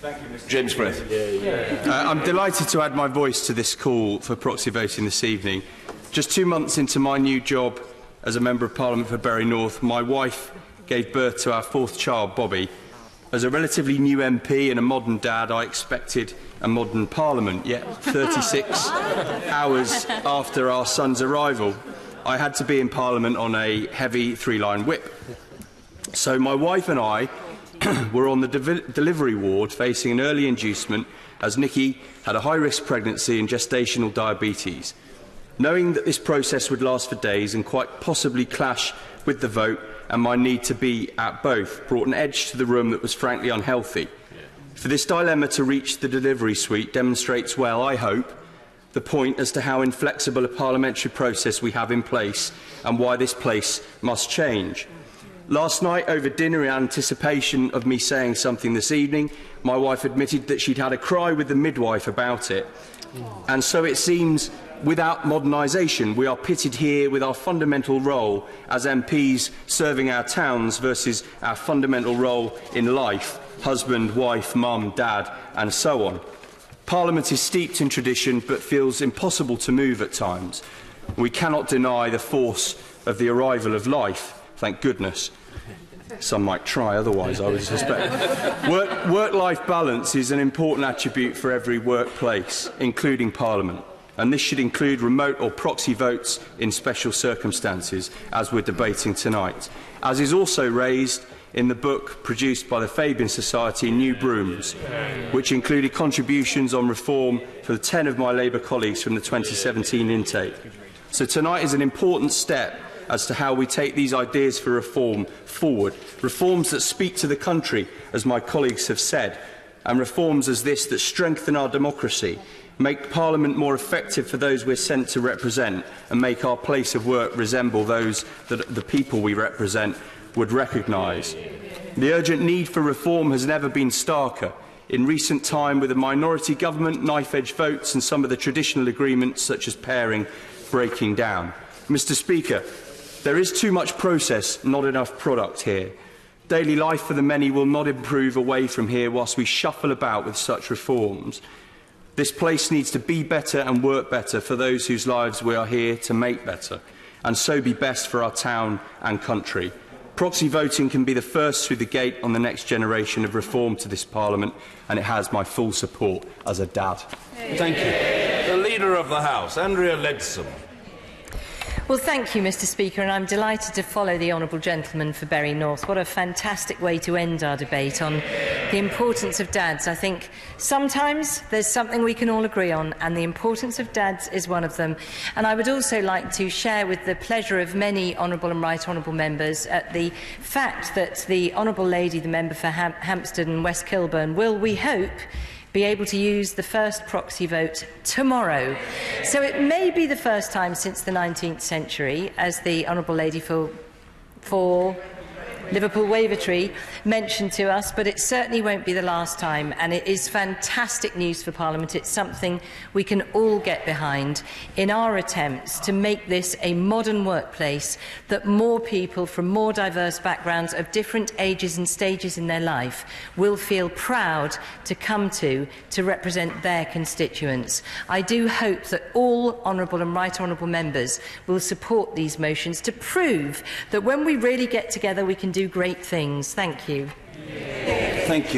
Thank you, Mr. James Breath. Uh, I'm delighted to add my voice to this call for proxy voting this evening. Just two months into my new job as a Member of Parliament for Bury North, my wife gave birth to our fourth child, Bobby. As a relatively new MP and a modern dad, I expected a modern parliament, yet 36 hours after our son's arrival, I had to be in parliament on a heavy three line whip. So my wife and I were on the de delivery ward facing an early inducement as Nikki had a high-risk pregnancy and gestational diabetes. Knowing that this process would last for days and quite possibly clash with the vote and my need to be at both brought an edge to the room that was frankly unhealthy. For this dilemma to reach the delivery suite demonstrates well, I hope, the point as to how inflexible a parliamentary process we have in place and why this place must change. Last night, over dinner in anticipation of me saying something this evening, my wife admitted that she'd had a cry with the midwife about it. Oh. And so it seems, without modernisation, we are pitted here with our fundamental role as MPs serving our towns versus our fundamental role in life husband, wife, mum, dad, and so on. Parliament is steeped in tradition but feels impossible to move at times. We cannot deny the force of the arrival of life. Thank goodness. Some might try, otherwise I would suspect. Work-life work balance is an important attribute for every workplace, including Parliament, and this should include remote or proxy votes in special circumstances, as we're debating tonight, as is also raised in the book produced by the Fabian Society, New Brooms, which included contributions on reform for the 10 of my Labour colleagues from the 2017 intake. So tonight is an important step as to how we take these ideas for reform forward. Reforms that speak to the country, as my colleagues have said, and reforms as this that strengthen our democracy, make Parliament more effective for those we're sent to represent, and make our place of work resemble those that the people we represent would recognise. The urgent need for reform has never been starker. In recent time, with a minority government, knife-edge votes and some of the traditional agreements, such as pairing, breaking down. Mr Speaker, There is too much process, not enough product here. Daily life for the many will not improve away from here whilst we shuffle about with such reforms. This place needs to be better and work better for those whose lives we are here to make better, and so be best for our town and country. Proxy voting can be the first through the gate on the next generation of reform to this Parliament, and it has my full support as a dad. Thank you. The Leader of the House, Andrea Leadsom. Well, thank you, Mr Speaker, and I'm delighted to follow the honourable gentleman for Berry North. What a fantastic way to end our debate on the importance of dads. I think sometimes there's something we can all agree on, and the importance of dads is one of them. And I would also like to share with the pleasure of many honourable and right honourable members at uh, the fact that the honourable lady, the member for Ham Hampstead and West Kilburn, will, we hope, be able to use the first proxy vote tomorrow. So it may be the first time since the 19th century, as the Honourable Lady for, for Liverpool Wavertree mentioned to us, but it certainly won't be the last time. And it is fantastic news for Parliament. It's something we can all get behind in our attempts to make this a modern workplace that more people from more diverse backgrounds of different ages and stages in their life will feel proud to come to to represent their constituents. I do hope that all honourable and right honourable members will support these motions to prove that when we really get together, we can do great things. Thank you. Thank you.